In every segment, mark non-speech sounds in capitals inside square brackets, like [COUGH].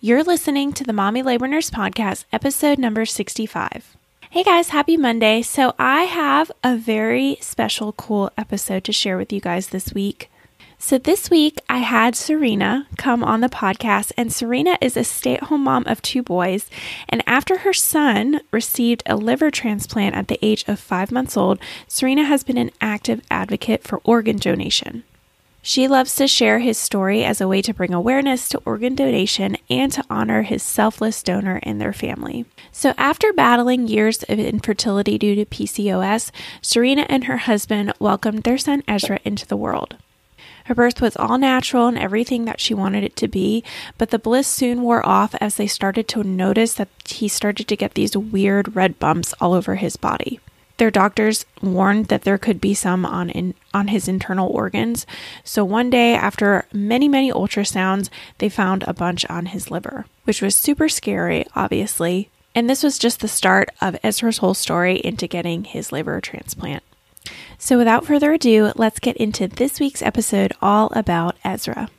You're listening to the Mommy Labor Nurse Podcast, episode number 65. Hey guys, happy Monday. So, I have a very special, cool episode to share with you guys this week. So, this week I had Serena come on the podcast, and Serena is a stay at home mom of two boys. And after her son received a liver transplant at the age of five months old, Serena has been an active advocate for organ donation. She loves to share his story as a way to bring awareness to organ donation and to honor his selfless donor and their family. So, after battling years of infertility due to PCOS, Serena and her husband welcomed their son Ezra into the world. Her birth was all natural and everything that she wanted it to be, but the bliss soon wore off as they started to notice that he started to get these weird red bumps all over his body. Their doctors warned that there could be some on in, on his internal organs. So one day after many many ultrasounds, they found a bunch on his liver, which was super scary, obviously. And this was just the start of Ezra's whole story into getting his liver transplant. So without further ado, let's get into this week's episode all about Ezra.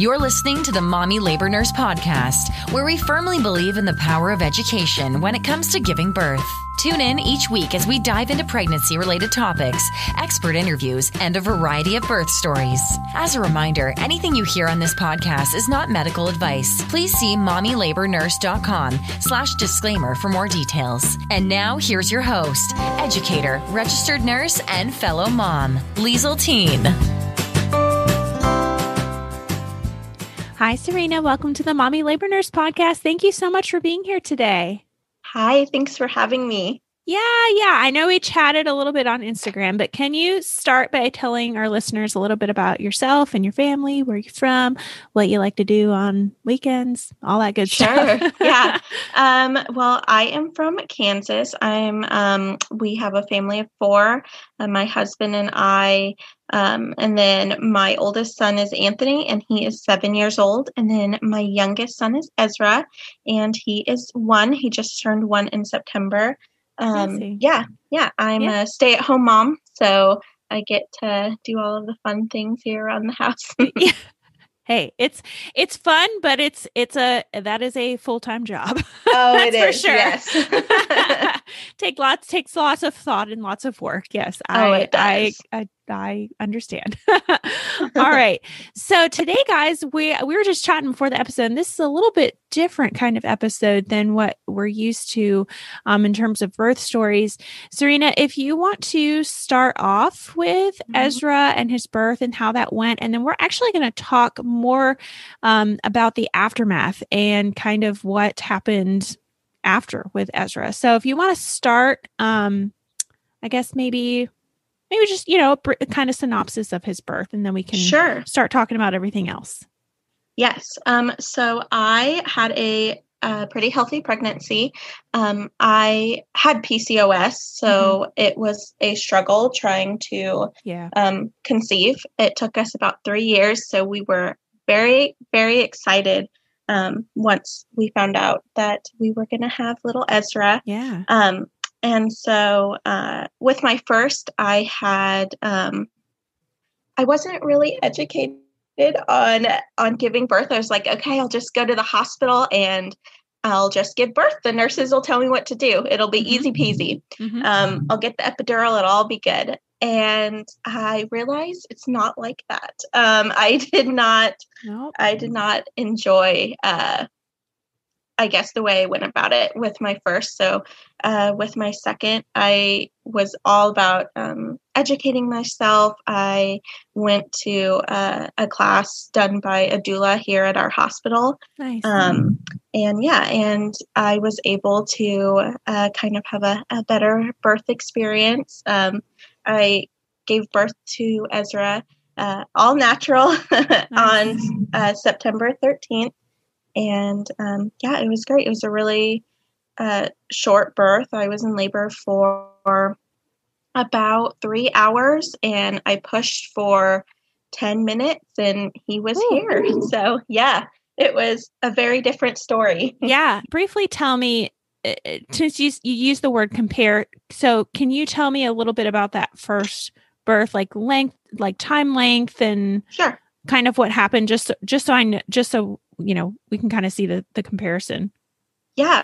You're listening to the Mommy Labor Nurse Podcast, where we firmly believe in the power of education when it comes to giving birth. Tune in each week as we dive into pregnancy related topics, expert interviews, and a variety of birth stories. As a reminder, anything you hear on this podcast is not medical advice. Please see mommylabornurse.com slash disclaimer for more details. And now here's your host, educator, registered nurse, and fellow mom, Liesel Teen. Hi, Serena. Welcome to the Mommy Labor Nurse Podcast. Thank you so much for being here today. Hi, thanks for having me. Yeah, yeah. I know we chatted a little bit on Instagram, but can you start by telling our listeners a little bit about yourself and your family, where you're from, what you like to do on weekends, all that good sure. stuff? [LAUGHS] yeah. [LAUGHS] Um, well, I am from Kansas. I'm um, we have a family of four. Uh, my husband and I um, and then my oldest son is Anthony, and he is seven years old. And then my youngest son is Ezra, and he is one. He just turned one in September. Um, yeah, yeah. I'm yeah. a stay at home mom, so I get to do all of the fun things here around the house. [LAUGHS] yeah hey, it's it's fun, but it's it's a that is a full time job. Oh, [LAUGHS] it is for sure. Yes. [LAUGHS] Take lots takes lots of thought and lots of work. Yes, oh, I, I I I understand. [LAUGHS] All right. So today, guys, we we were just chatting before the episode, and this is a little bit different kind of episode than what we're used to um, in terms of birth stories. Serena, if you want to start off with mm-hmm. Ezra and his birth and how that went, and then we're actually going to talk more um, about the aftermath and kind of what happened after with Ezra. So if you want to start, um, I guess maybe maybe just you know a kind of synopsis of his birth and then we can sure start talking about everything else yes um so i had a, a pretty healthy pregnancy um i had pcos so mm-hmm. it was a struggle trying to yeah um conceive it took us about three years so we were very very excited um, once we found out that we were going to have little Ezra. Yeah. And so uh, with my first, I had um, I wasn't really educated on on giving birth. I was like, okay, I'll just go to the hospital and I'll just give birth. The nurses will tell me what to do. It'll be mm-hmm. easy peasy. Mm-hmm. Um, I'll get the epidural. It'll all be good. And I realized it's not like that. Um, I [LAUGHS] did not. Nope. I did not enjoy uh, I guess, the way I went about it with my first. So, uh, with my second, I was all about um, educating myself. I went to uh, a class done by a doula here at our hospital. Nice. Um, and yeah, and I was able to uh, kind of have a, a better birth experience. Um, I gave birth to Ezra. Uh, all natural [LAUGHS] on uh, September 13th and um, yeah, it was great. It was a really uh, short birth. I was in labor for about three hours, and I pushed for ten minutes, and he was Ooh. here. [LAUGHS] So yeah, it was a very different story. [LAUGHS] yeah, briefly tell me uh, uh, since you you use the word compare. So can you tell me a little bit about that first birth, like length, like time length, and Sure. kind of what happened? Just just so I know, just so you know, we can kind of see the the comparison. Yeah.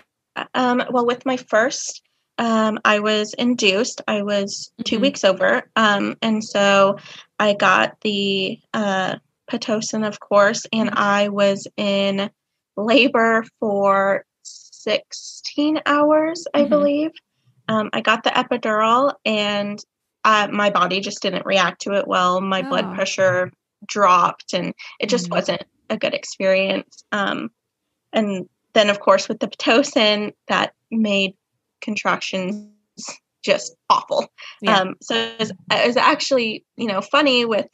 Um, well, with my first, um, I was induced. I was 2 Mhm. weeks over. Um, and so I got the uh, Pitocin, of course, and I was in labor for 16 hours, I Mhm. believe. Um, I got the epidural, and uh, my body just didn't react to it well. My blood Oh. pressure dropped, and it just Mhm. wasn't a good experience. Um, and then, of course, with the Pitocin, that made contractions just awful. Yeah. Um, so it was, it was actually, you know, funny with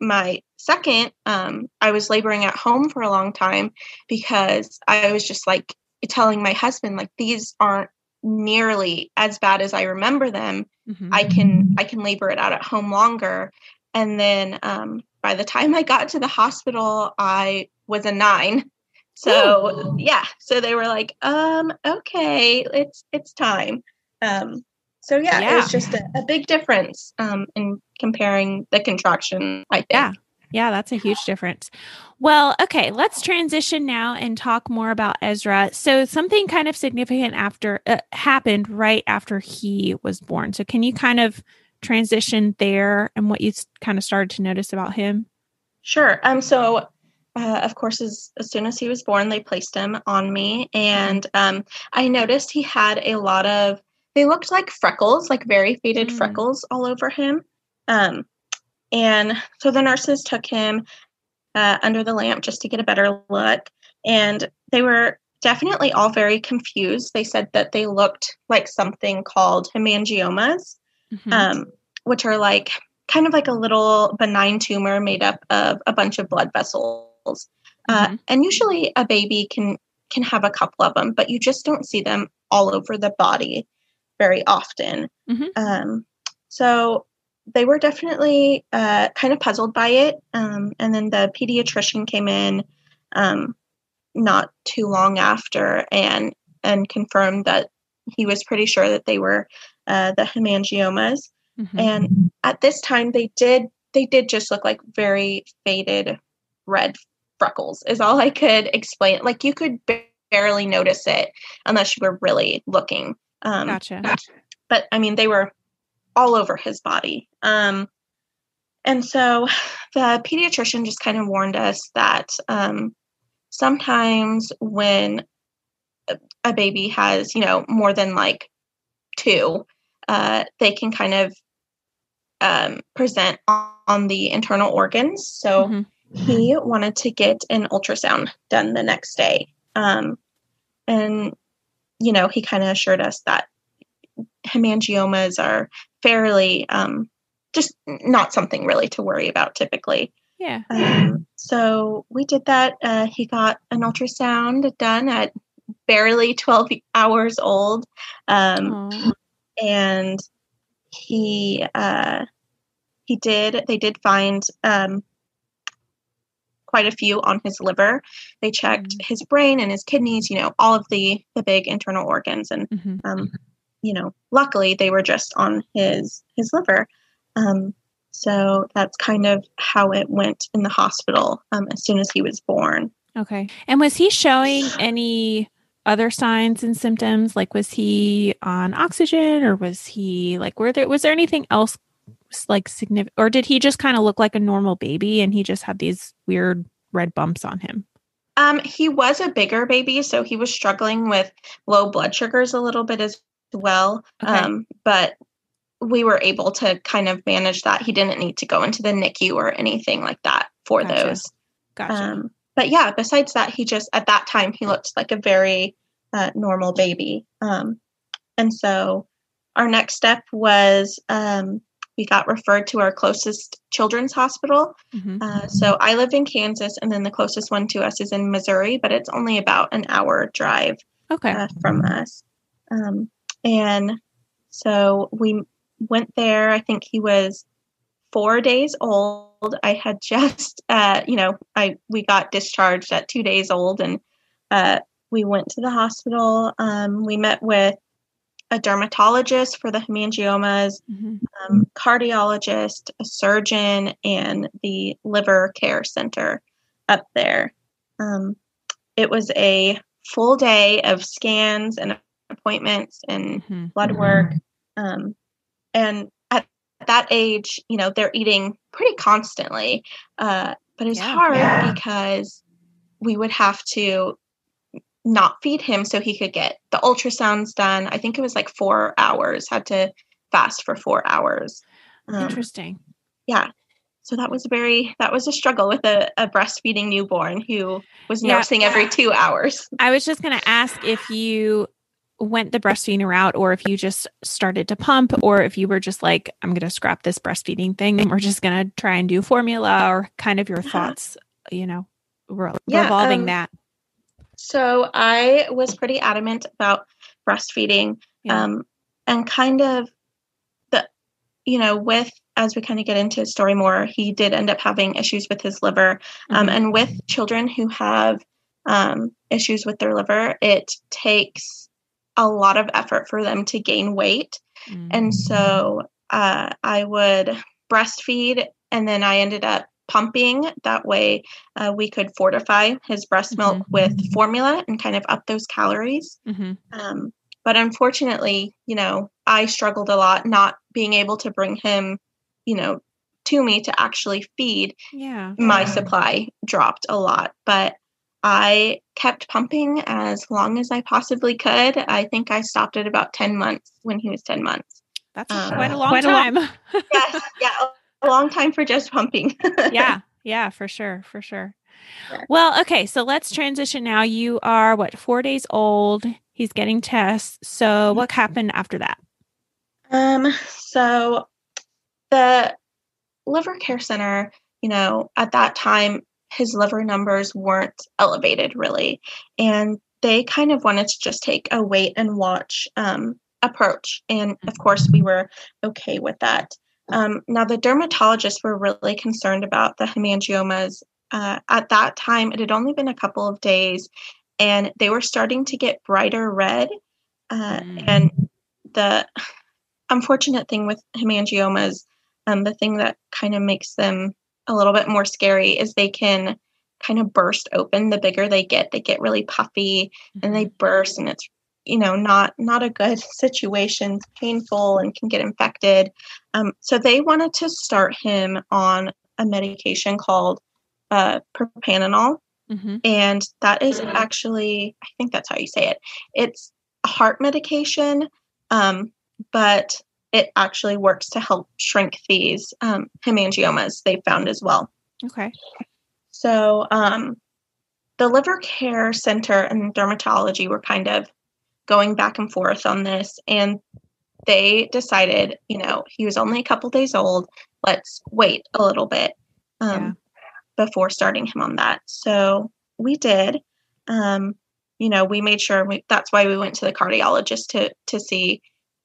my second. Um, I was laboring at home for a long time because I was just like telling my husband, like, these aren't nearly as bad as I remember them. Mhm. I can I can labor it out at home longer. And then um, by the time I got to the hospital, I was a nine. So yeah, so they were like, um, okay, it's it's time. Um, so yeah, it was just a, a big difference um, in comparing the contraction. I think. Yeah. Yeah, that's a huge difference. Well, okay, let's transition now and talk more about Ezra. So, something kind of significant after uh, happened right after he was born. So, can you kind of transition there and what you kind of started to notice about him? Sure. Um. So, uh, of course, as as soon as he was born, they placed him on me, and um, I noticed he had a lot of. They looked like freckles, like very faded Mm. freckles all over him. Um, and so the nurses took him uh, under the lamp just to get a better look, and they were definitely all very confused. They said that they looked like something called hemangiomas Mhm. um, which are like kind of like a little benign tumor made up of a bunch of blood vessels. Uh, Mhm. and usually a baby can can have a couple of them, but you just don't see them all over the body very often. Mhm. Um, so they were definitely uh, kind of puzzled by it. Um, and then the pediatrician came in um, not too long after and and confirmed that he was pretty sure that they were uh, the hemangiomas. Mhm. And at this time, they did they did just look like very faded red freckles. Is all I could explain. Like you could barely notice it unless you were really looking. Um, gotcha. but I mean, they were all over his body. Um, and so the pediatrician just kind of warned us that um, sometimes when a baby has, you know, more than like two, uh, they can kind of um, present on, on the internal organs. So Mhm. he wanted to get an ultrasound done the next day. Um, and, you know, he kind of assured us that hemangiomas are fairly um, just not something really to worry about typically. Yeah. Um, so we did that. Uh, he got an ultrasound done at barely 12 hours old. Um. And he uh, he did they did find um, quite a few on his liver. They checked Mm. his brain and his kidneys, you know, all of the the big internal organs, and Mhm. um, you know, luckily they were just on his his liver. Um, so that's kind of how it went in the hospital um, as soon as he was born. Okay. And was he showing any other signs and symptoms? Like, was he on oxygen or was he like, were there, was there anything else like significant, or did he just kind of look like a normal baby and he just had these weird red bumps on him? Um, he was a bigger baby, so he was struggling with low blood sugars a little bit as well. Okay. Um, but we were able to kind of manage that. He didn't need to go into the NICU or anything like that for Gotcha. those. Gotcha. Um, but yeah, besides that, he just at that time he looked like a very uh, normal baby. Um, and so our next step was um, we got referred to our closest children's hospital. Mhm. Uh, so I live in Kansas, and then the closest one to us is in Missouri, but it's only about an hour drive Okay. uh, from us. Um, and so we went there. I think he was four days old. I had just, [LAUGHS] uh, you know, I we got discharged at two days old, and uh, we went to the hospital. Um, we met with a dermatologist for the hemangiomas, mm-hmm. um, cardiologist, a surgeon, and the liver care center up there. Um, it was a full day of scans and appointments and mm-hmm. blood work. Um, and that age, you know, they're eating pretty constantly. Uh, but it's yeah, hard yeah. because we would have to not feed him so he could get the ultrasounds done. I think it was like four hours, had to fast for four hours. Um, Interesting. Yeah. So that was a very that was a struggle with a, a breastfeeding newborn who was nursing yeah. every two hours. I was just gonna ask if you went the breastfeeding route or if you just started to pump or if you were just like i'm going to scrap this breastfeeding thing and we're just going to try and do formula or kind of your thoughts you know re- yeah, revolving um, that so I was pretty adamant about breastfeeding yeah. um, and kind of the, you know, with as we kind of get into his story more, he did end up having issues with his liver. Um, mm-hmm. And with children who have um, issues with their liver, it takes a lot of effort for them to gain weight. Mm-hmm. And so uh, I would breastfeed, and then I ended up pumping. That way, uh, we could fortify his breast milk mm-hmm. with formula and kind of up those calories. Mm-hmm. Um, but unfortunately, you know, I struggled a lot not being able to bring him, you know, to me to actually feed. Yeah. My yeah. supply dropped a lot, but I kept pumping as long as I possibly could. I think I stopped at about 10 months when he was 10 months. That's um, quite a long quite time. A long, yes, yeah, a long time for just pumping. [LAUGHS] yeah, yeah, for sure, for sure. Yeah. Well, okay, so let's transition now. You are what, four days old. He's getting tests. So mm-hmm. what happened after that? Um, so the liver care center, you know, at that time his liver numbers weren't elevated really. And they kind of wanted to just take a wait and watch um, approach. And of course, we were okay with that. Um, now, the dermatologists were really concerned about the hemangiomas. Uh, at that time, it had only been a couple of days, and they were starting to get brighter red. Uh, mm. And the unfortunate thing with hemangiomas, um, the thing that kind of makes them a little bit more scary is they can kind of burst open the bigger they get. They get really puffy and they mm-hmm. burst, and it's you know not not a good [LAUGHS] situation it's painful and can get infected um, so they wanted to start him on a medication called uh, propranolol mm-hmm. and that is actually i think that's how you say it it's a heart medication um, but it actually works to help shrink these um, hemangiomas they found as well. Okay. So um, the liver care center and dermatology were kind of going back and forth on this and they decided you know he was only a couple days old let's wait a little bit um, yeah. before starting him on that. So we did um, you know we made sure we, that's why we went to the cardiologist to to see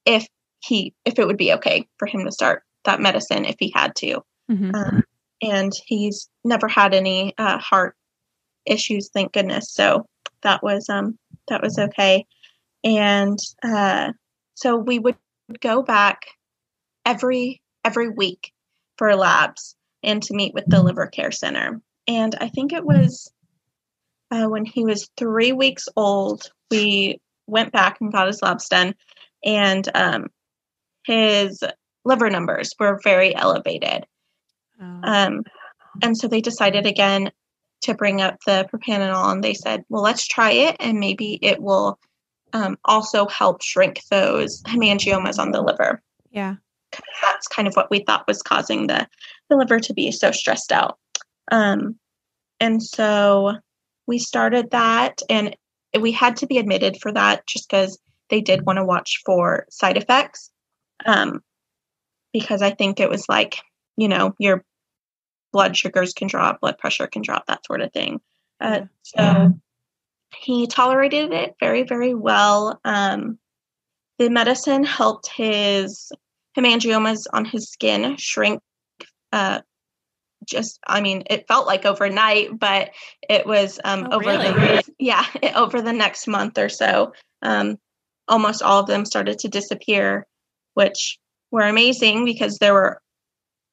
if he if it would be okay for him to start that medicine if he had to. Mm-hmm. um, and he's never had any uh, heart issues thank goodness. So that was um that was okay. And uh, so we would go back every every week for labs and to meet with the liver care center. And i think it was uh, when he was three weeks old we went back and got his labs done. And um, his liver numbers were very elevated oh. um, and so they decided again to bring up the propranolol and they said well let's try it and maybe it will um, also help shrink those hemangiomas on the liver. Yeah. That's kind of what we thought was causing the, the liver to be so stressed out. Um, and so we started that, and we had to be admitted for that just because they did want to watch for side effects. Um, because I think it was like, you know, your blood sugars can drop, blood pressure can drop, that sort of thing. Uh, so he tolerated it very, very well. Um, the medicine helped his hemangiomas on his skin shrink. Uh, just, I mean, it felt like overnight, but it was um, oh, over really? the [LAUGHS] yeah [LAUGHS] over the next month or so. Um, almost all of them started to disappear, which were amazing because there were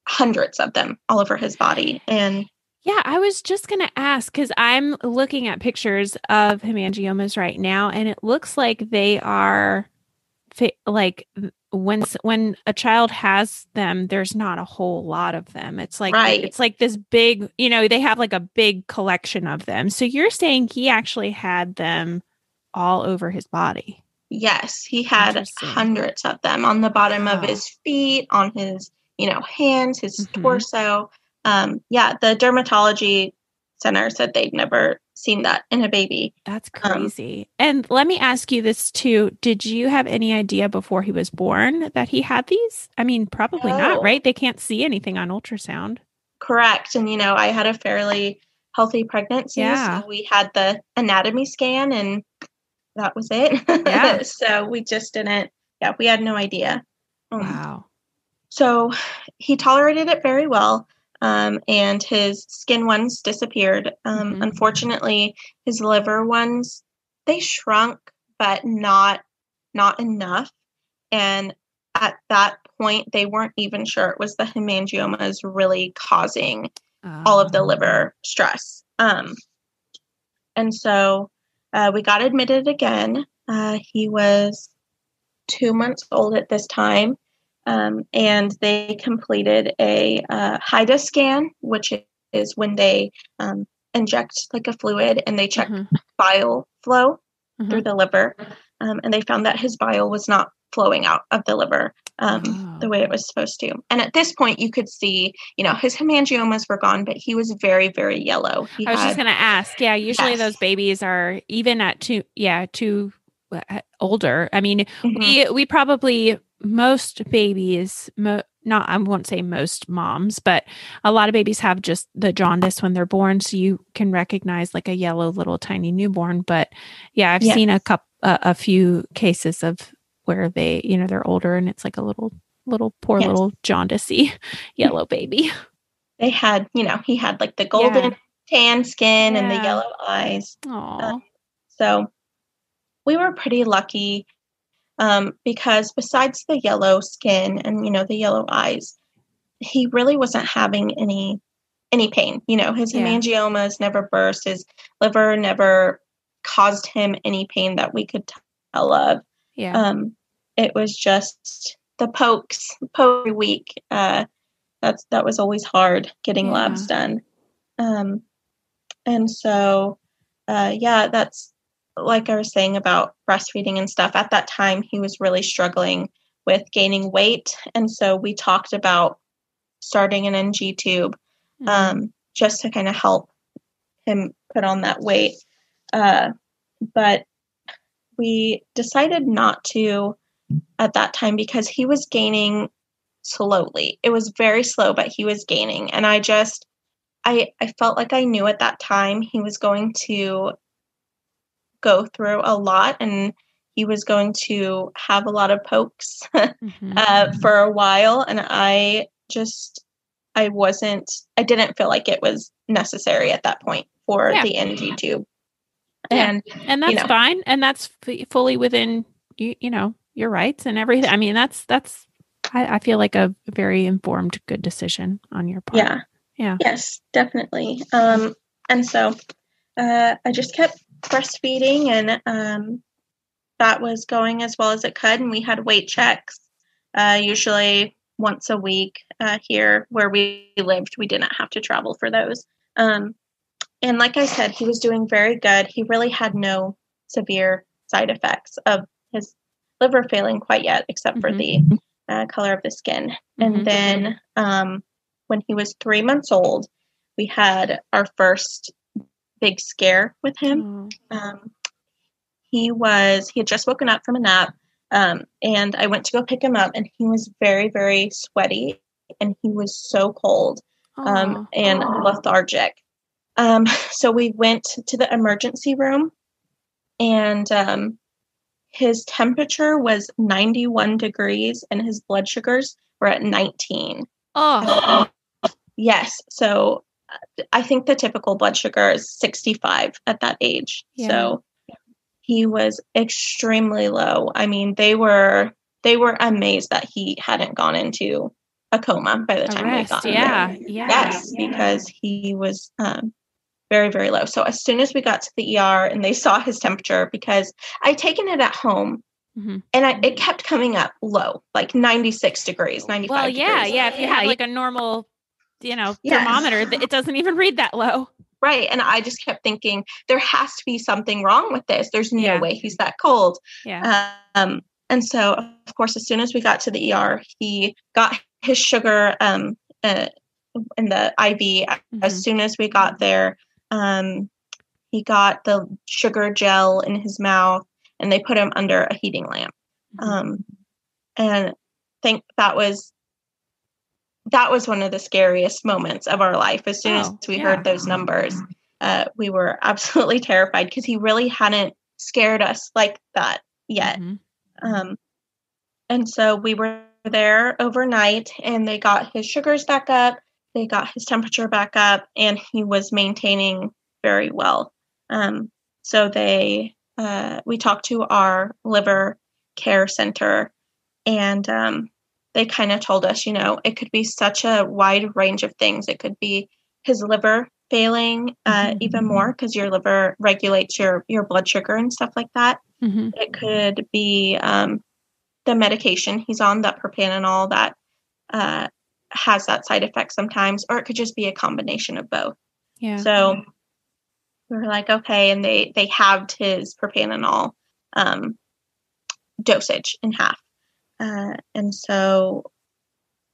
hundreds of them all over his body. And yeah, I was just going to ask because I'm looking at pictures of hemangiomas right now, and it looks like they are like when when a child has them there's not a whole lot of them it's like right. it's like this big you know they have like a big collection of them so you're saying he actually had them all over his body yes he had hundreds of them on the bottom wow. of his feet on his you know hands his mm-hmm. torso um yeah the dermatology center said they'd never seen that in a baby. That's um, crazy. Um, and let me ask you this too. Did you have any idea before he was born that he had these? I mean, probably no. not, right? They can't see anything on ultrasound. Correct. And, you know, I had a fairly healthy pregnancy. Yeah. So we had the anatomy scan and that was it. Yeah. [LAUGHS] so we just didn't, yeah, we had no idea. Um, wow. So he tolerated it very well um, and his skin ones disappeared. Um, mm-hmm. Unfortunately, his liver ones they shrunk, but not not enough. And at that point, they weren't even sure it was the hemangiomas really causing all of the liver ah. stress. Um, and so uh, we got admitted again. Uh, he was two months old at this time. Um, and they completed a uh, HIDA scan, which is when they um, inject like a fluid and they check mm-hmm. bile flow mm-hmm. through the liver. Um, and they found that his bile was not flowing out of the liver um, oh. the way it was supposed to. And at this point, you could see, you know, his hemangiomas were gone, but he was very, very yellow. He I was had, just going to ask. Yeah, usually yes. those babies are even at two, yeah, two uh, older. I mean, mm-hmm. we we probably most babies, mo- not I won't say most moms, but a lot of babies have just the jaundice when they're born, so you can recognize like a yellow little tiny newborn. But yeah, I've yes. seen a couple, uh, a few cases of where they, you know, they're older and it's like a little, little poor yes. little jaundicey [LAUGHS] yellow baby. They had, you know, he had like the golden yeah. tan skin yeah. and the yellow eyes. Uh, so we were pretty lucky um, because besides the yellow skin and you know the yellow eyes, he really wasn't having any any pain. You know, his yeah. hemangiomas never burst, his liver never caused him any pain that we could tell of. Yeah. Um, it was just the pokes, poke week. Uh, that's that was always hard getting yeah. labs done. Um, and so, uh, yeah, that's like I was saying about breastfeeding and stuff, at that time he was really struggling with gaining weight. And so we talked about starting an NG tube mm-hmm. um, just to kind of help him put on that weight. Uh, but we decided not to at that time because he was gaining slowly. It was very slow, but he was gaining. And I just, I, I felt like I knew at that time he was going to go through a lot and he was going to have a lot of pokes [LAUGHS] mm-hmm. uh, for a while and i just i wasn't i didn't feel like it was necessary at that point for yeah. the ng tube and and that's you know, fine and that's f- fully within you, you know your rights and everything i mean that's that's I, I feel like a very informed good decision on your part yeah yeah yes definitely um and so uh i just kept breastfeeding and um, that was going as well as it could. And we had weight checks, uh, usually once a week uh, here where we lived. We didn't have to travel for those. Um, and like I said, he was doing very good. He really had no severe side effects of his liver failing quite yet, except mm-hmm. for the mm-hmm. uh, color of the skin. Mm-hmm. And then um, when he was three months old, we had our first big scare with him. Oh. Um, he was he had just woken up from a nap, um, and I went to go pick him up, and he was very very sweaty, and he was so cold um, and lethargic. Um, [LAUGHS] so we went to the emergency room, and um, his temperature was 91 degrees, and his blood sugars were at 19. Oh. [CLEARS THROAT] Yes. So I think the typical blood sugar is 65 at that age. Yeah. So he was extremely low. I mean, they were they were amazed that he hadn't gone into a coma by the time Arrest, they got him yeah, there. yeah. Yes, because he was um, very, very low. So as soon as we got to the ER and they saw his temperature, because I'd taken it at home Mhm. and I, it kept coming up low, like 96 degrees, 95 Well, yeah, degrees. yeah. If you have like a normal, you know, Yes. thermometer, th- it doesn't even read that low. Right. And I just kept thinking, there has to be something wrong with this. There's no Yeah. way he's that cold. Yeah. Um, and so, of course, as soon as we got to the ER, he got his sugar um, uh, in the IV. Mhm. As soon as we got there, um, he got the sugar gel in his mouth and they put him under a heating lamp. Mhm. Um, and think that was that was one of the scariest moments of our life. As soon Oh, as we yeah. heard those numbers, uh, we were [LAUGHS] absolutely terrified because he really hadn't scared us like that yet. Mhm. Um, and so we were there overnight, and they got his sugars back up, they got his temperature back up, and he was maintaining very well. Um, so they, uh, we talked to our liver care center, and um, they kind of told us, you know, it could be such a wide range of things. It could be his liver failing uh, Mhm. even more because your liver regulates your your blood sugar and stuff like that. Mhm. It could be um, the medication he's on, that propanol that uh, has that side effect sometimes, or it could just be a combination of both. Yeah. So we were like, okay, and they they halved his propanol um, dosage in half, uh, and so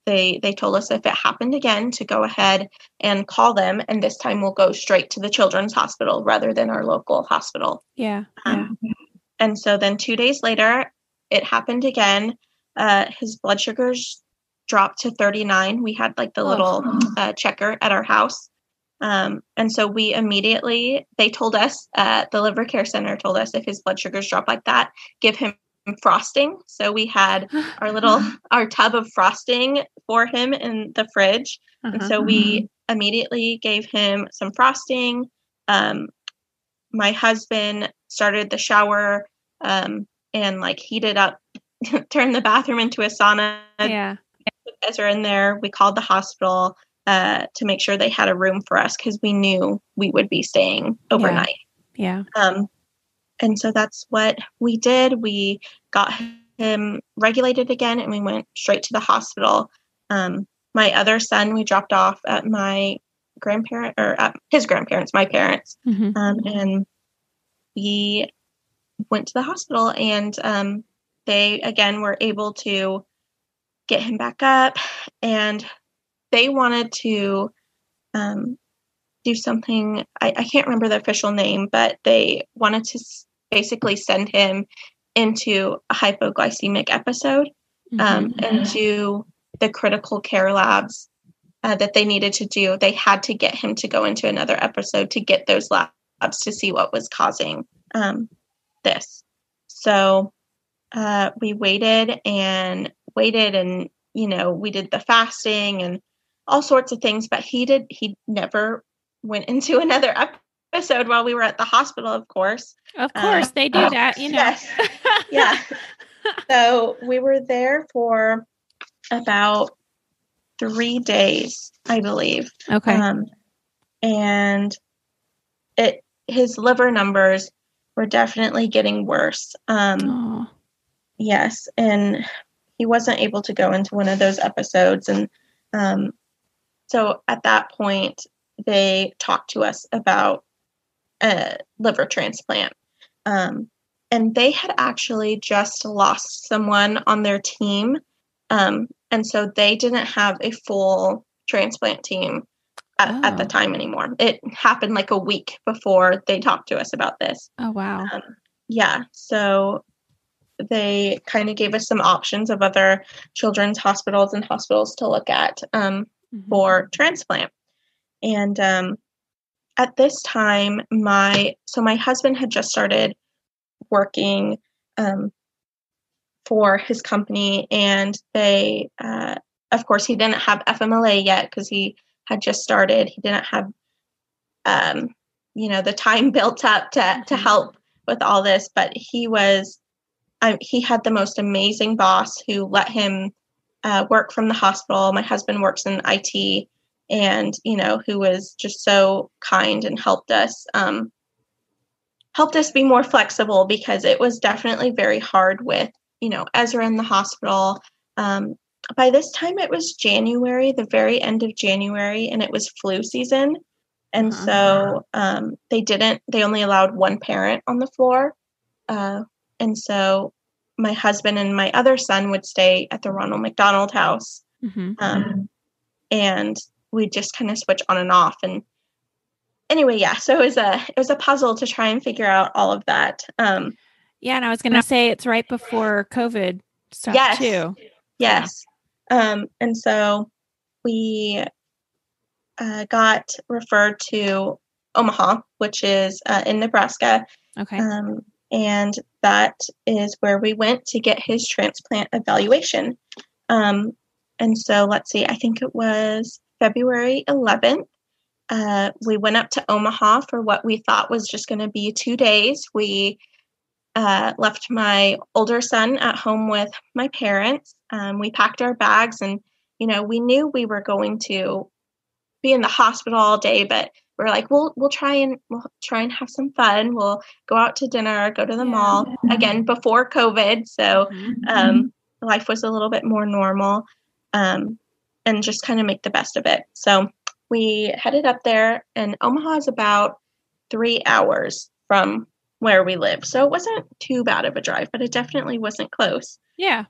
they they told us if it happened again to go ahead and call them, and this time we'll go straight to the children's hospital rather than our local hospital. yeah. Yeah. Um, and so then two days later, it happened again. Uh, his blood sugars dropped to 39. We had like the Oh. little uh, checker at our house. Um, and so we immediately, they told us, uh, the liver care center told us if his blood sugars drop like that, give him frosting. So we had [GASPS] our little, our tub of frosting for him in the fridge. And Uh-huh. so we immediately gave him some frosting. Um, my husband started the shower um, and like heated up, [LAUGHS] turned the bathroom into a sauna. yeah. As we're in there, we called the hospital uh, to make sure they had a room for us because we knew we would be staying overnight. Yeah. Um, and so that's what we did. We got him regulated again and we went straight to the hospital. Um, my other son, we dropped off at my grandparent or at his grandparents, my parents, Mhm. um, and we went to the hospital and um, they again were able to get him back up and they wanted to um, do something I, I can't remember the official name but they wanted to basically send him into a hypoglycemic episode um, Mhm. into the critical care labs uh, that they needed to do. They had to get him to go into another episode to get those labs to see what was causing um, this. So uh, we waited and waited, and you know we did the fasting and all sorts of things, but he did. He never went [LAUGHS] into another episode while we were at the hospital. Of course, Of course, they do oh, that, you know. yes. [LAUGHS] yeah. so we were there for about three days, I believe. okay. Um, and it his liver numbers were definitely getting worse. Um, yes, and he wasn't able to go into one of those episodes, and um, so at that point they talked to us about a liver transplant. Um, and they had actually just lost someone on their team. Um, and so they didn't have a full transplant team at, at the Oh. time anymore. It happened like a week before they talked to us about this. Oh wow. Um, yeah. So they kind of gave us some options of other children's hospitals and hospitals to look at um, Mhm. for transplant. And um, at this time, my so my husband had just started working um, for his company, and they, uh, of course, he didn't have FMLA yet because he had just started. He didn't have, um, you know, the time [LAUGHS] built up to to Mhm. help with all this, but he was I, he had the most amazing boss who let him uh, work from the hospital. My husband works in IT, and you know who was just so kind and helped us um, helped us be more flexible because it was definitely very hard with you know Ezra in the hospital. Um, by this time, it was January, the very end of January, and it was flu season. And uh-huh. so um, they didn't, they only allowed one parent on the floor. Uh, and so my husband and my other son would stay at the Ronald McDonald house. Mm-hmm. Um, and we just kind of switch on and off. And anyway, yeah, so it was a it was a puzzle to try and figure out all of that. Um, yeah, and I was going to say it's right before COVID stuff yes, too. Yes, yeah. um, and so we uh, got referred to Omaha, which is uh, in Nebraska. Okay. Um, and that is where we went to get his transplant evaluation. Um, and so let's see, I think it was February 11th. Uh, we went up to Omaha for what we thought was just going to be two days. We uh, left my older son at home with my parents. Um, we packed our bags, and you know, we knew we were going to be in the hospital all day, but we're like, we'll we'll try and we'll try and have some fun. We'll go out to dinner, go to the yeah. mall again before COVID, so mm-hmm. um, life was a little bit more normal, um, and just kind of make the best of it. So we headed up there, and Omaha is about three hours from where we live, so it wasn't too bad of a drive, but it definitely wasn't close. Yeah,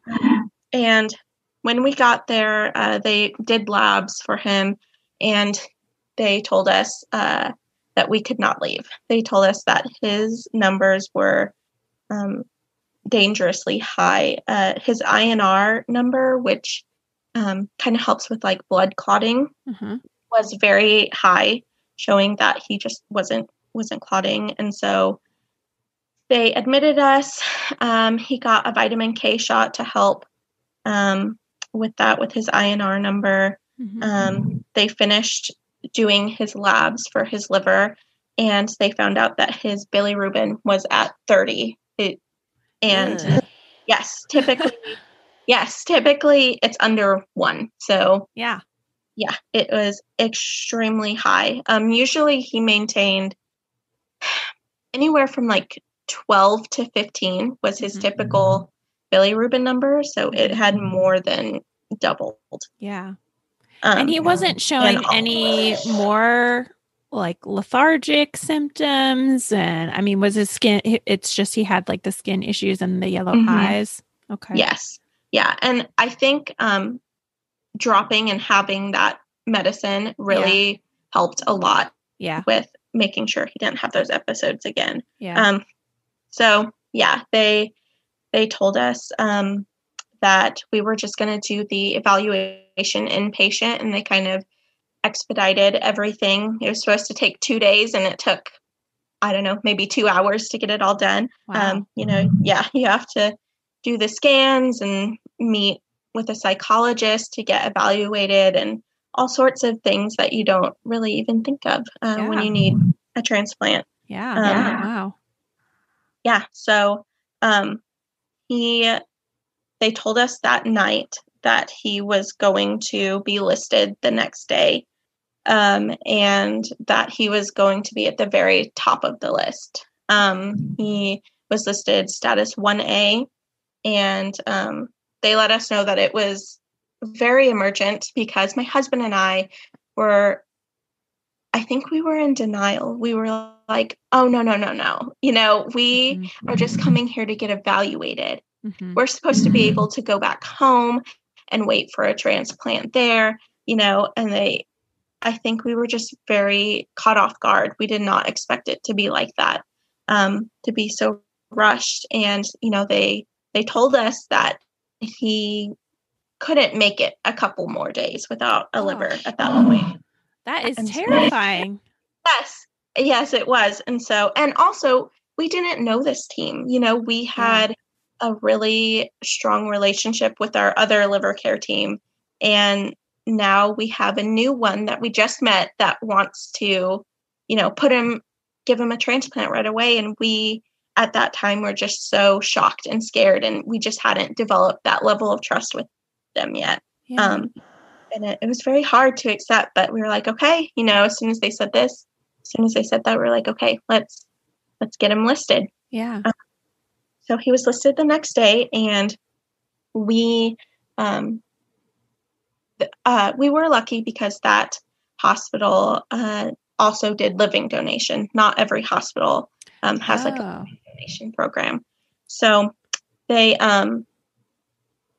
and when we got there, uh, they did labs for him, and they told us uh, that we could not leave. They told us that his numbers were um, dangerously high. Uh, his INR number, which um, kind of helps with like blood clotting, mm-hmm. was very high, showing that he just wasn't wasn't clotting, and so they admitted us. Um, he got a vitamin K shot to help um, with that with his INR number. Mm-hmm. Um, they finished doing his labs for his liver and they found out that his bilirubin was at 30 it, and yeah. yes typically [LAUGHS] yes typically it's under one so yeah yeah it was extremely high um usually he maintained anywhere from like 12 to 15 was his mm-hmm. typical bilirubin number so it had mm-hmm. more than doubled yeah um, and he wasn't showing any more like lethargic symptoms. And I mean, was his skin, it's just he had like the skin issues and the yellow mm-hmm. eyes. Okay. Yes. Yeah. And I think um, dropping and having that medicine really yeah. helped a lot. Yeah. With making sure he didn't have those episodes again. Yeah. Um, so yeah, they they told us um, that we were just going to do the evaluation inpatient and they kind of expedited everything. It was supposed to take two days and it took, I don't know, maybe two hours to get it all done. Wow. Um, you know, yeah, you have to do the scans and meet with a psychologist to get evaluated and all sorts of things that you don't really even think of uh, yeah. when you need a transplant. Yeah. Um, yeah. Wow. Yeah. So um, he they told us that night that he was going to be listed the next day um, and that he was going to be at the very top of the list. Um, he was listed status 1A, and um, they let us know that it was very emergent because my husband and I were, I think we were in denial. We were like, oh, no, no, no, no. You know, we mm-hmm. are just coming here to get evaluated. Mm-hmm. We're supposed to be mm-hmm. able to go back home and wait for a transplant there, you know, and they, I think we were just very caught off guard. We did not expect it to be like that, um, to be so rushed. And, you know, they, they told us that he couldn't make it a couple more days without a liver oh. at that point. That is and terrifying. So, [LAUGHS] yes. Yes, it was. And so, and also, we didn't know this team. You know, we had a really strong relationship with our other liver care team. And now we have a new one that we just met that wants to, you know, put him, give him a transplant right away. And we at that time were just so shocked and scared, and we just hadn't developed that level of trust with them yet. Yeah. Um, and it, it was very hard to accept, but we were like, okay, you know, as soon as they said this, as soon as they said that, we are like, okay, let's let's get him listed. Yeah. Um, so he was listed the next day, and we um, uh, we were lucky because that hospital uh, also did living donation. Not every hospital um, has oh. like a oh. donation program. So they um,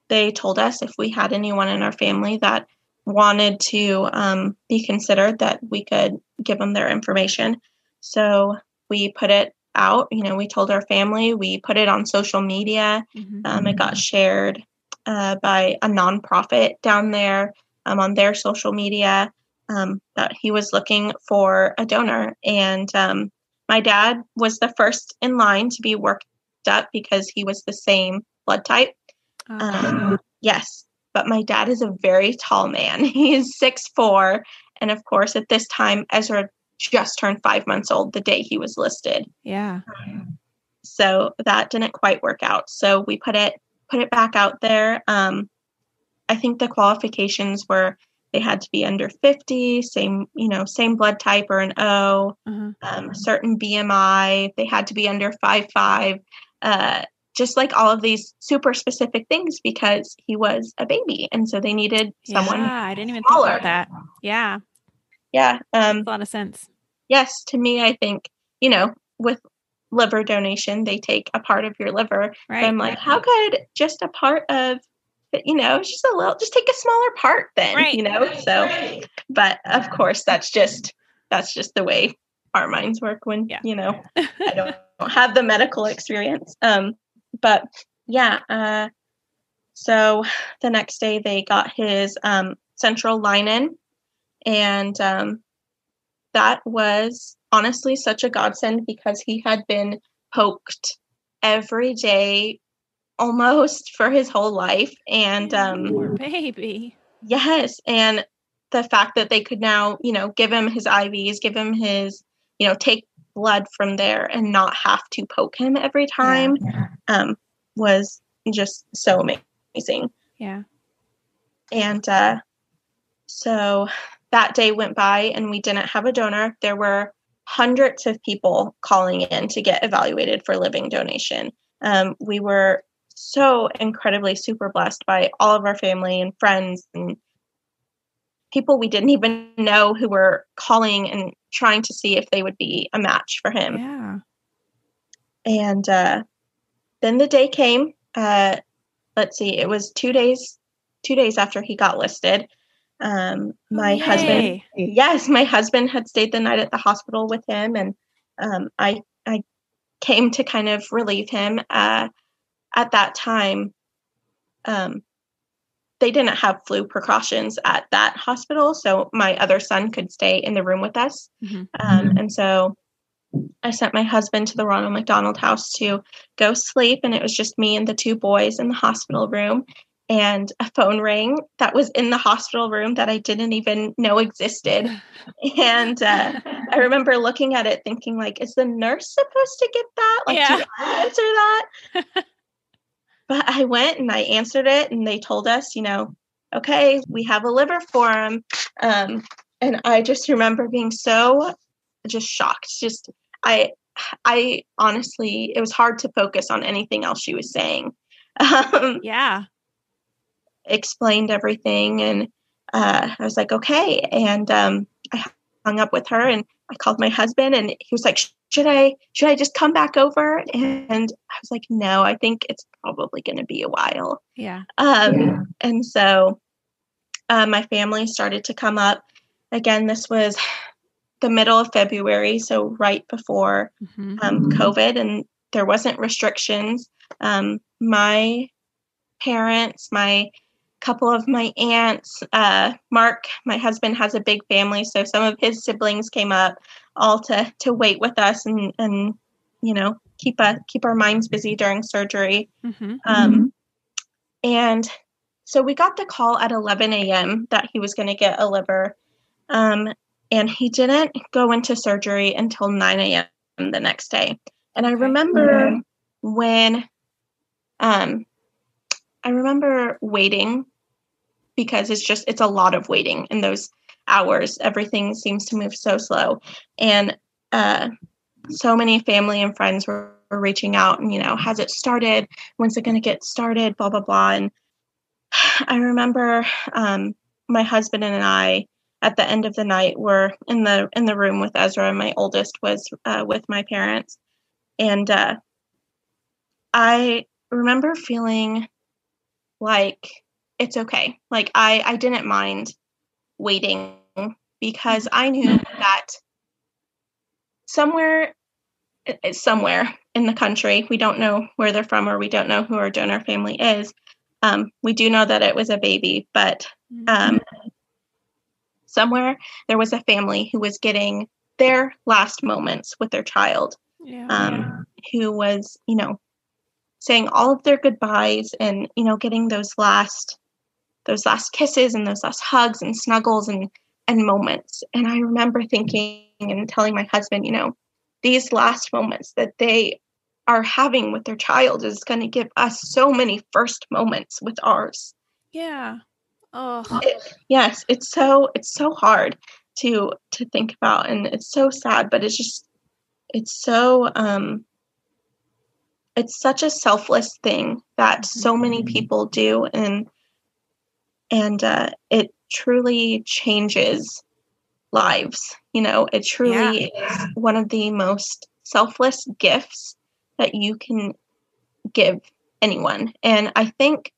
they told us if we had anyone in our family that wanted to um, be considered, that we could give them their information. So we put it out. You know, we told our family. We put it on social media. Mm-hmm. Um, it got shared uh, by a nonprofit down there um, on their social media um, that he was looking for a donor. And um, my dad was the first in line to be worked up because he was the same blood type. Uh-huh. yes, but my dad is a very tall man. [LAUGHS] He is six four, and of course, at this time, Ezra just turned five months old the day he was listed. Yeah. So that didn't quite work out. So we put it put it back out there. Um, I think the qualifications were they had to be under 50, same, you know, same blood type or an O, uh-huh. um, certain BMI. They had to be under five five. Uh, just like all of these super specific things because he was a baby, and so they needed someone. Yeah, I didn't even smaller. think about that. Yeah, yeah, um, a lot of sense. Yes, to me, I think you know with liver donation, they take a part of your liver. Right. I'm like, how could just a part of you know, just a little, just take a smaller part then, right. you know? So, but of course, that's just, that's just the way our minds work when, yeah. you know, [LAUGHS] I don't, don't have the medical experience. Um, but yeah, uh, so the next day they got his um, central line in, and um, that was honestly such a godsend because he had been poked every day almost [LAUGHS] for his whole life. And um Poor baby. yes. And the fact that they could now you know give him his ivs give him his you know take blood from there and not have to poke him every time yeah. um was just so amazing. Yeah. And uh so that day went by and we didn't have a donor there were hundreds of people calling in to get evaluated for living donation um, we were so incredibly super blessed by all of our family and friends and people we didn't even know who were calling and trying to see if they would be a match for him. Yeah. And uh, then the day came. Uh, let's see, it was two days, two days after he got listed. Um, my Yay. husband, yes, my husband had stayed the night at the hospital with him, and um, I I came to kind of relieve him. Uh, at that time, um, they didn't have flu precautions at that hospital. So my other son could stay in the room with us. Mm-hmm. Um, and so I sent my husband to the Ronald McDonald house to go sleep. And it was just me and the two boys in the hospital room. And a phone rang that was in the hospital room that I didn't even know existed. [LAUGHS] And uh, I remember looking at it thinking, like, is the nurse supposed to get that? Like, yeah. do I answer that? [LAUGHS] But I went and I answered it, and they told us, you know, okay, we have a liver for him. Um, and I just remember being so just shocked. Just I, I honestly, it was hard to focus on anything else she was saying. [LAUGHS] Um, yeah, explained everything, and uh, I was like, okay. And um, I hung up with her, and I called my husband, and he was like, should I should I just come back over? And I was like, no, I think it's probably going to be a while. Yeah. Um, yeah. And so uh, my family started to come up. Again, this was the middle of February, so right before mm-hmm. um, COVID, and there wasn't restrictions. Um, my parents, my couple of my aunts, uh, Mark, my husband has a big family, so some of his siblings came up all to to wait with us and and you know keep a keep our minds busy during surgery. Mm-hmm. Um, and so we got the call at 11 a.m. that he was going to get a liver, um, and he didn't go into surgery until 9 a.m. the next day. And I remember when um I remember waiting because it's just it's a lot of waiting in those hours. Everything seems to move so slow. And uh so many family and friends were, were reaching out and you know, has it started? When's it gonna get started? Blah blah blah. And [SIGHS] I remember um my husband and I at the end of the night were in the in the room with Ezra. My oldest was uh, with my parents, and uh, I remember feeling like it's okay. Like I I didn't mind waiting because I knew that somewhere somewhere in the country we don't know where they're from or we don't know who our donor family is um, we do know that it was a baby but um, somewhere there was a family who was getting their last moments with their child Yeah. um, who was you know saying all of their goodbyes and you know getting those last those last kisses and those last hugs and snuggles and and moments. And i remember thinking and telling my husband you know these last moments that they are having with their child is going to give us so many first moments with ours. Yeah. Oh, it, yes it's so it's so hard to to think about and it's so sad but it's just it's so um it's such a selfless thing that so many people do and and uh it truly changes lives you know? It truly is one of the most selfless gifts that you can give anyone and i think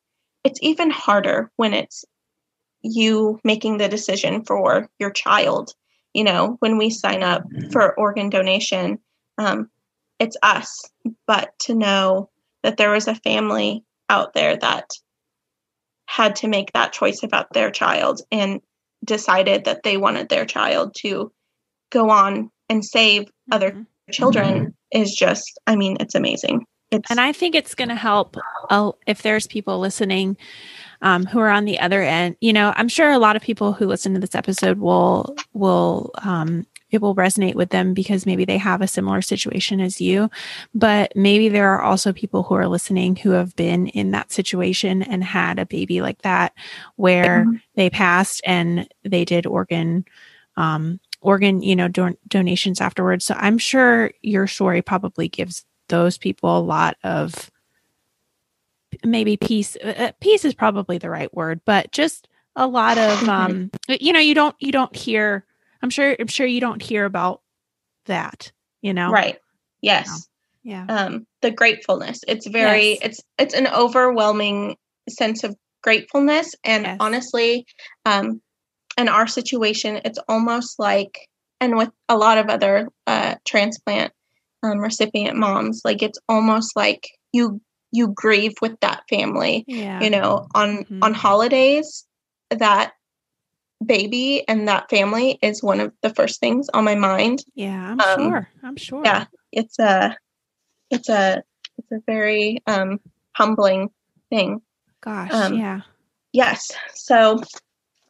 it's even harder when it's you making the decision for your child. You know, when we sign up for organ donation, um, it's us. But to know that there was a family out there that had to make that choice about their child and decided that they wanted their child to go on and save other Mhm. children is just, I mean, it's amazing. It's And I think it's going to help uh, if there's people listening um, who are on the other end. You know, I'm sure a lot of people who listen to this episode will will um, it will resonate with them because maybe they have a similar situation as you. But maybe there are also people who are listening who have been in that situation and had a baby like that, where Mhm. they passed and they did organ. Um, organ you know don- donations afterwards so i'm sure your story probably gives those people a lot of maybe peace uh, uh, peace is probably the right word but just a lot of [LAUGHS] um you know you don't you don't hear i'm sure i'm sure you don't hear about that you know right. Yes. yeah um the gratefulness it's very Yes. it's it's an overwhelming sense of gratefulness and Yes. honestly um in our situation it's almost like and with a lot of other uh transplant um, recipient moms like it's almost like you you grieve with that family yeah you know on Mhm. on holidays that baby and that family is one of the first things on my mind. Yeah i'm um, sure. I'm sure. yeah it's a it's a it's a very um humbling thing. Gosh um, yeah. yes so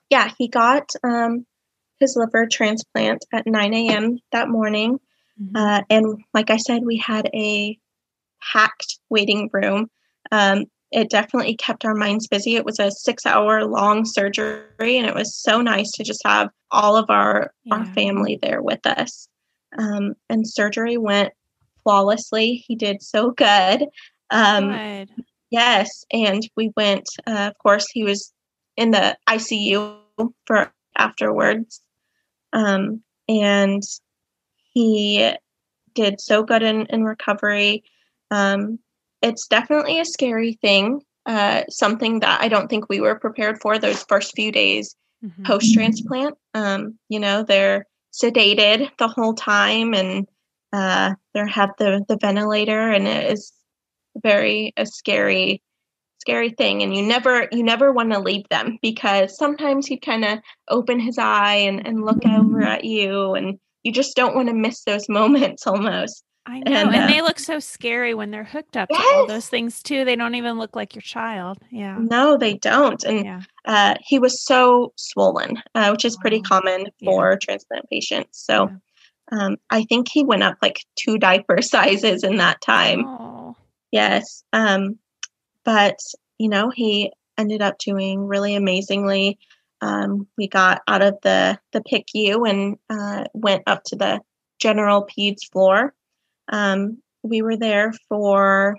yeah he got um his liver transplant at 9 a.m that morning Mhm. uh, and like i said we had a packed waiting room. Um it definitely kept our minds busy it was a six hour long surgery and it was so nice to just have all of our our family there with us um and surgery went flawlessly he did so good um Good. Yes, and we went. Uh, of course, he was in the ICU for afterwards, um, and he did so good in, in recovery. Um, it's definitely a scary thing. Uh, something that I don't think we were prepared for those first few days Mhm. post transplant. Um, you know, they're sedated the whole time, and uh, they have the the ventilator, and it is very a scary scary thing and you never you never want to leave them because sometimes he'd kind of open his eye and, and look over at you and you just don't want to miss those [LAUGHS] moments almost I know. and, And, uh, they look so scary when they're hooked up to all those things too. They don't even look like your child. Yeah. no they don't and Yeah. uh, he was so swollen uh, which is pretty common Yeah. for transplant patients so um, I think he went up like two diaper [LAUGHS] sizes in that time. Oh. Yes. Um, but, you know, he ended up doing really amazingly. Um, we got out of the, the PICU and uh, went up to the general peds floor. Um, we were there for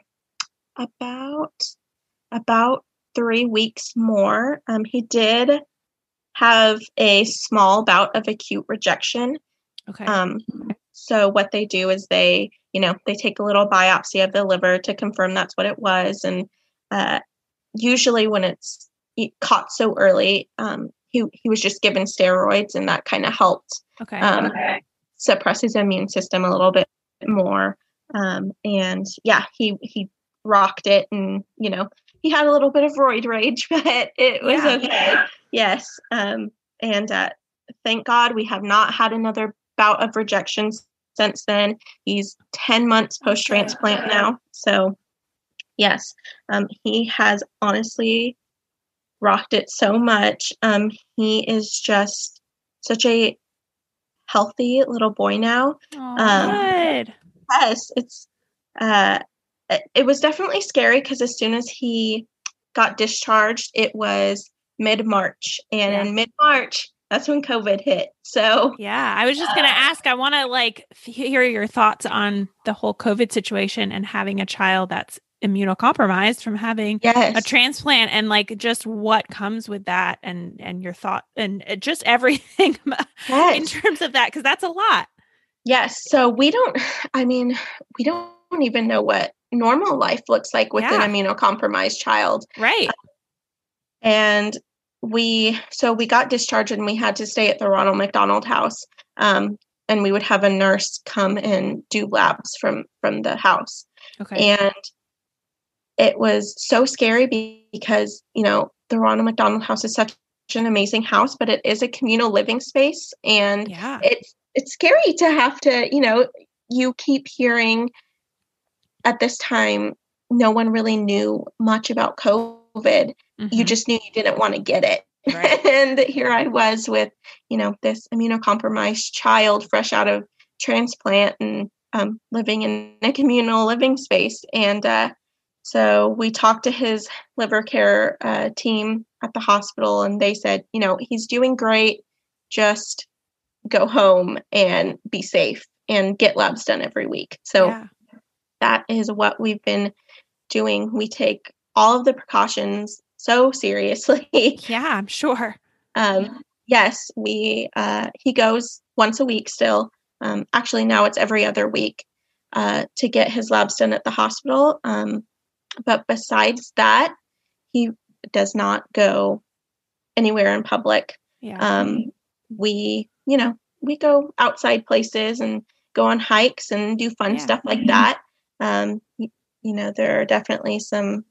about about three weeks more. Um, he did have a small bout of acute rejection. Okay. Um, so what they do is they, you know, they take a little biopsy of the liver to confirm that's what it was, and uh, usually when it's caught so early, um, he he was just given steroids, and that kind of helped okay. um, suppress his immune system a little bit more. Um, and yeah, he he rocked it, and you know, he had a little bit of roid rage, [LAUGHS] but it was Yeah. okay. Yes. Um, and uh, thank God we have not had another bout of rejection since then. He's 10 months post transplant now. So, yes, um, he has honestly rocked it so much. Um, he is just such a healthy little boy now. Oh, um, good. Yes, it's uh it, it was definitely scary because as soon as he got discharged, it was mid March, and Yeah. in mid March, that's when COVID hit. So Yeah, I was just going to ask. I want to like hear your thoughts on the whole COVID situation and having a child that's immunocompromised from having yes, a transplant and like just what comes with that and and your thought and uh, just everything [LAUGHS] in terms of that because that's a lot. yes. So we don't. [SIGHS] I mean, we don't even know what normal life looks like with Yeah. an immunocompromised child. Right. and we so we got discharged and we had to stay at the ronald mcdonald house um, and we would have a nurse come and do labs from from the house Okay. and it was so scary because you know the ronald mcdonald house is such an amazing house but it is a communal living space and yeah. it's it's scary to have to you know you keep hearing at this time no one really knew much about covid you Mhm. just knew you didn't want to get it Right. [LAUGHS] and here i was with you know this immunocompromised child fresh out of transplant and um, living in a communal living space and uh, so we talked to his liver care uh, team at the hospital and they said you know he's doing great. Just go home and be safe and get labs done every week. So yeah. that is what we've been doing. We take all of the precautions so seriously. [LAUGHS] Yeah, I'm sure. um, yes we uh, he goes once a week still. Um, actually now it's every other week uh, to get his labs done at the hospital. Um, but besides that he does not go anywhere in public Yeah. um, we you know we go outside places and go on hikes and do fun Yeah. stuff like that um, you, you know there are definitely some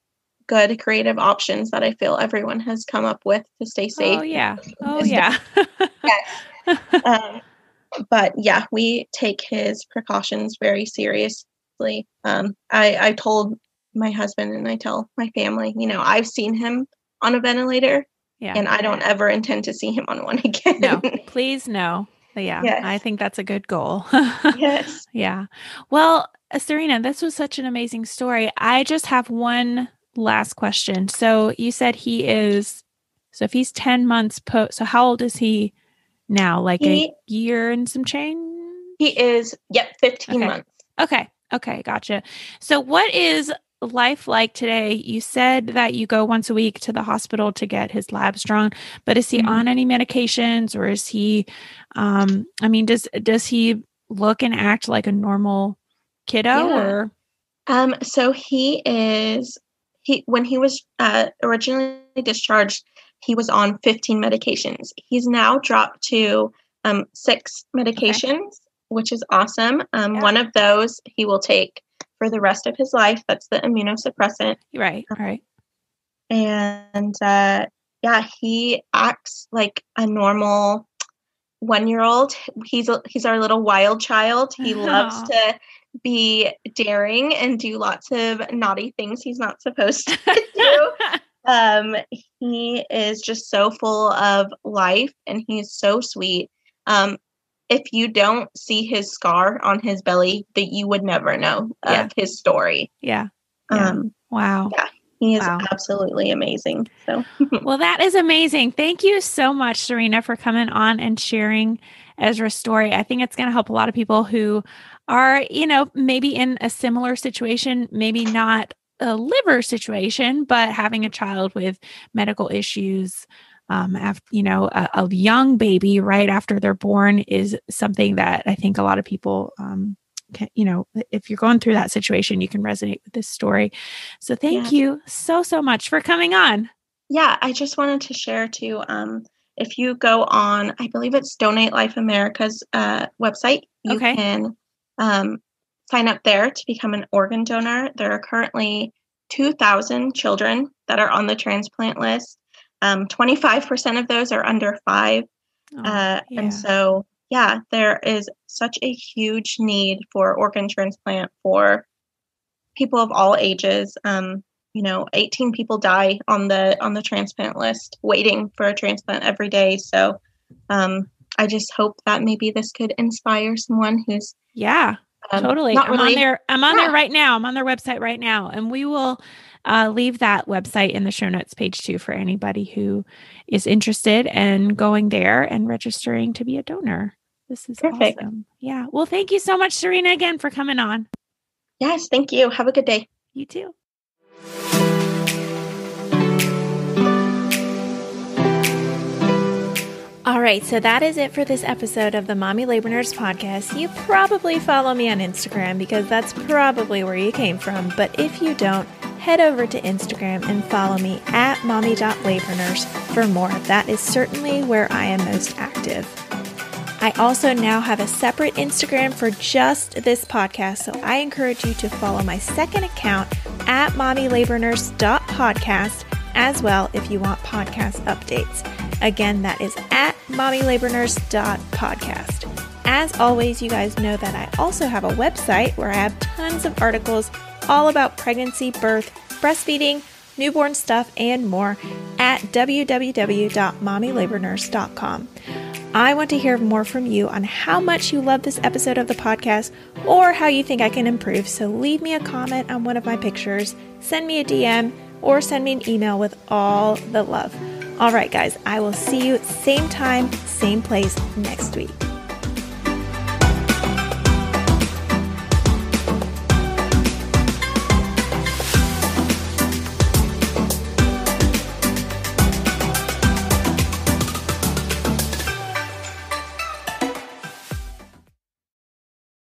good creative options that i feel everyone has come up with to stay safe oh yeah. Oh yeah. [LAUGHS] um, but yeah we take his precautions very seriously um, I, I told my husband and i tell my family you know i've seen him on a ventilator yeah. and i don't ever intend to see him on one [LAUGHS] again no, please no. But yeah, Yes. I think that's a good goal. [LAUGHS] yes Yeah. Well, uh, Serena, this was such an amazing story. I just have one last question. So you said he is, so if he's 10 months post, so how old is he now? Like He- a year and some change? He is, yep, 15 Okay. months. Okay. Okay. Gotcha. So what is life like today? You said that you go once a week to the hospital to get his labs drawn, but is he Mhm. on any medications or is he, um, I mean, does, does he look and act like a normal kiddo Yeah. or? Um, so he is, he when he was uh, originally discharged, he was on 15 medications. He's now dropped to um, six medications, which is awesome. Um, Yeah. One of those he will take for the rest of his life. That's the immunosuppressant. Right. Right. and uh, yeah, he acts like a normal one year old. He's a, he's our little wild child. He [LAUGHS] loves to be daring and do lots of naughty things he's not supposed to [LAUGHS] do. um, he is just so full of life, and he's so sweet. Um, if you don't see his scar on his belly, that you would never know Yeah. of his story. Yeah. Yeah. Um, Wow. yeah, he is Wow. absolutely amazing. So [LAUGHS] Well, that is amazing. Thank you so much, Serena, for coming on and sharing Ezra's story. I think it's going to help a lot of people who are, you know, maybe in a similar situation, maybe not a liver situation, but having a child with medical issues. Um, after you know, a, a young baby right after they're born is something that I think a lot of people, um, can, you know, if you're going through that situation, you can resonate with this story. So, thank you so so much for coming on. yeah, I just wanted to share too. Um, if you go on, I believe it's Donate Life America's uh, website, you Okay. can um, sign up there to become an organ donor. There are currently 2,000 children that are on the transplant list. Um, 25% of those are under five. Oh, Uh, yeah. And so, yeah, there is such a huge need for organ transplant for people of all ages. Um, you know, 18 people die on the on the transplant list, waiting for a transplant every day. So, um, I just hope that maybe this could inspire someone who's yeah. um, totally i'm on really there i'm on there right now i'm on their website right now and we will uh, leave that website in the show notes page too for anybody who is interested in going there and registering to be a donor this is Perfect. awesome yeah well thank you so much serena again for coming on Yes, thank you. Have a good day. you too All right, so that is it for this episode of the Mommy Labor Nurse podcast. You probably follow me on Instagram because that's probably where you came from. But if you don't, head over to Instagram and follow me at mommy.labornurse for more. That is certainly where I am most active. I also now have a separate Instagram for just this podcast, so I encourage you to follow my second account at mommylabornurse.podcast as well if you want podcast updates. Again, that is at mommylabornurse.podcast. As always, you guys know that I also have a website where I have tons of articles all about pregnancy, birth, breastfeeding, newborn stuff, and more at www.mommylabornurse.com. I want to hear more from you on how much you love this episode of the podcast or how you think I can improve. So leave me a comment on one of my pictures, send me a DM, or send me an email with all the love. All right, guys, I will see you same time, same place next week.